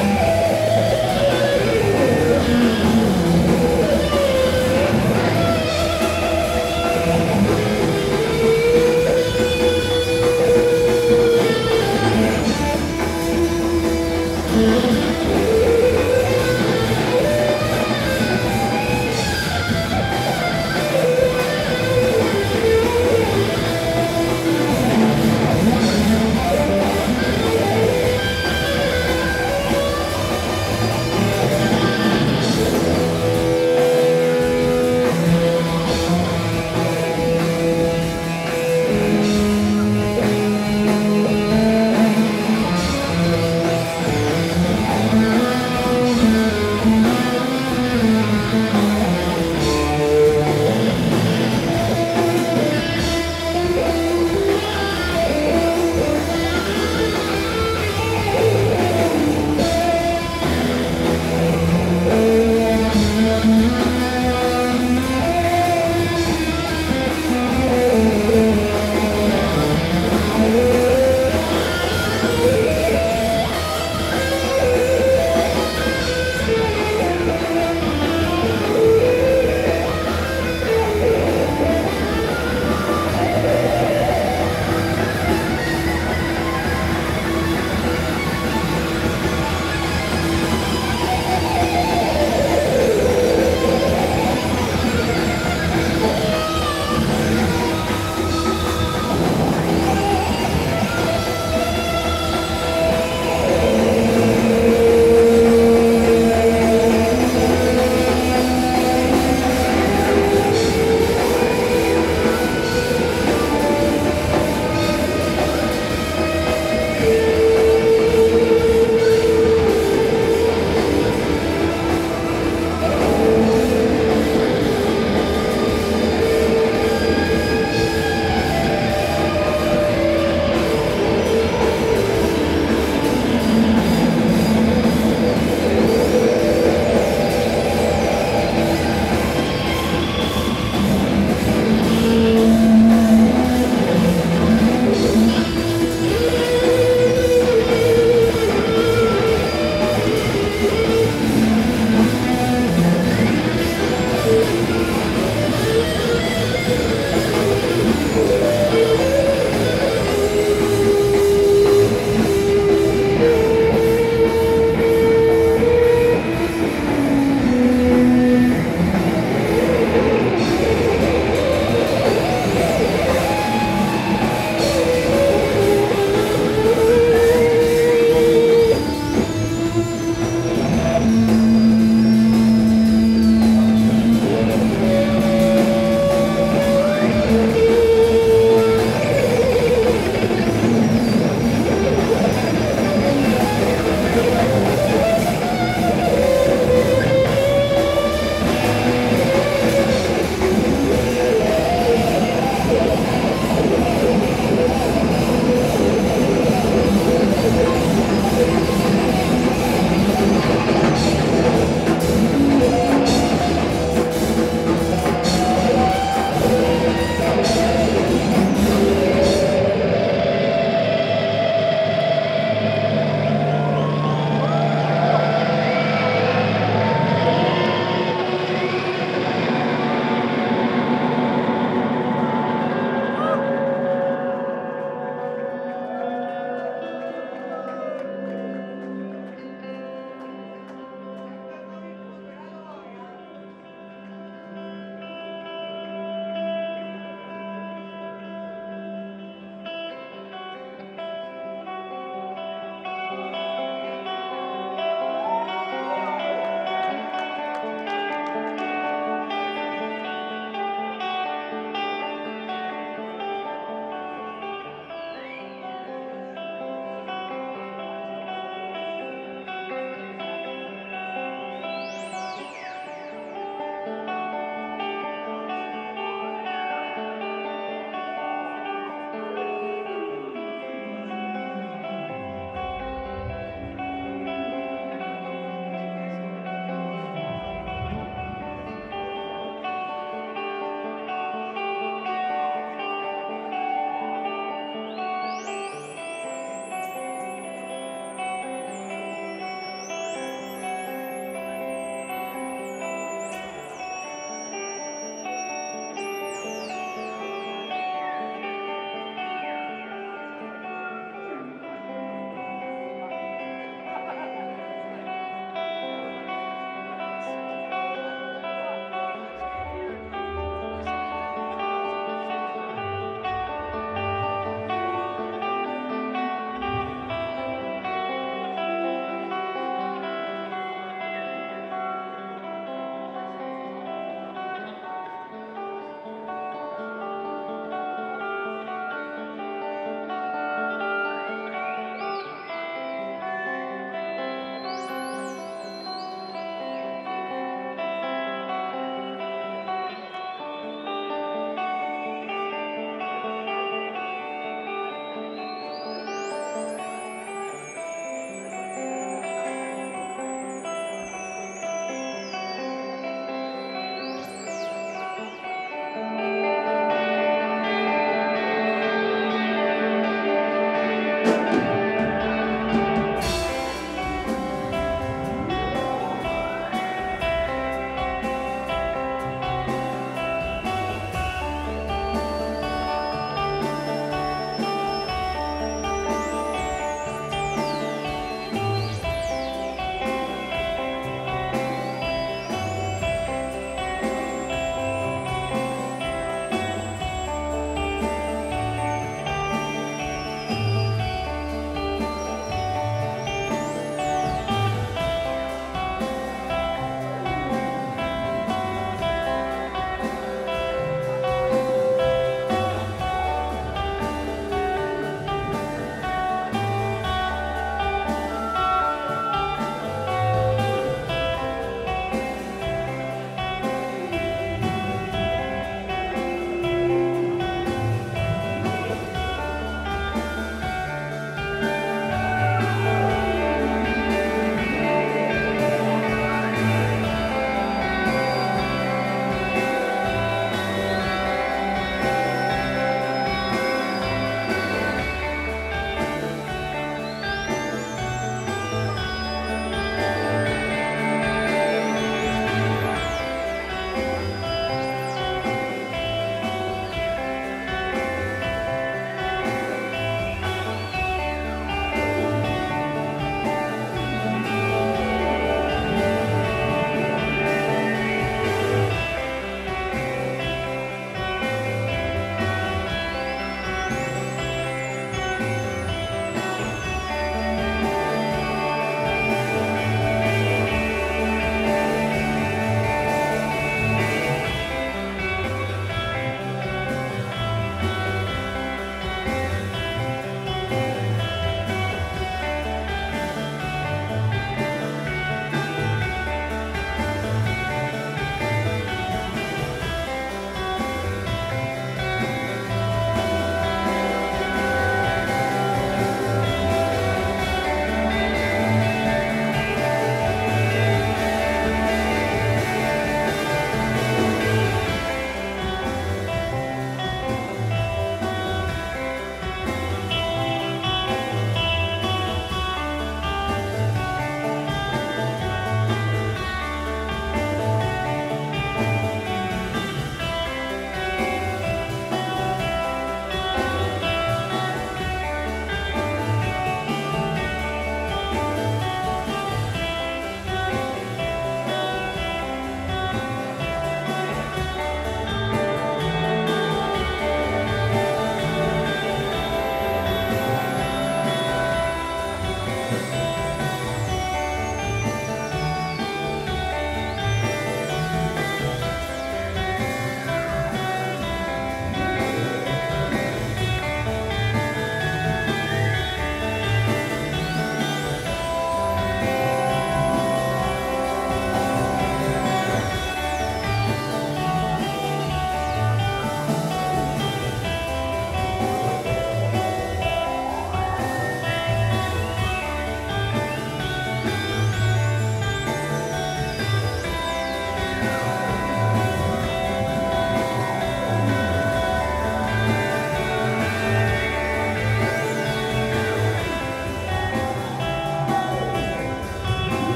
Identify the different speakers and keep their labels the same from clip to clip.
Speaker 1: Bye.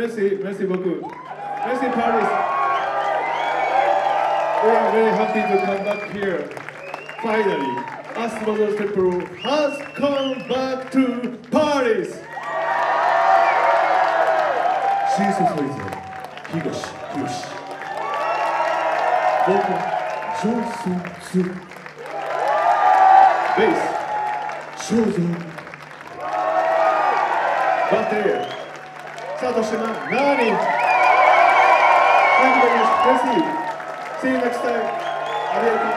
Speaker 1: Merci, merci beaucoup. Merci, Paris. We are very happy to come back here. Finally, Acid Mothers Temple has come back to Paris. 신소설이세요. 히로시, 히로시. 보컬 조수수. Bass 조성 Nani. Thank you very much. Merci. See you next time. Adios.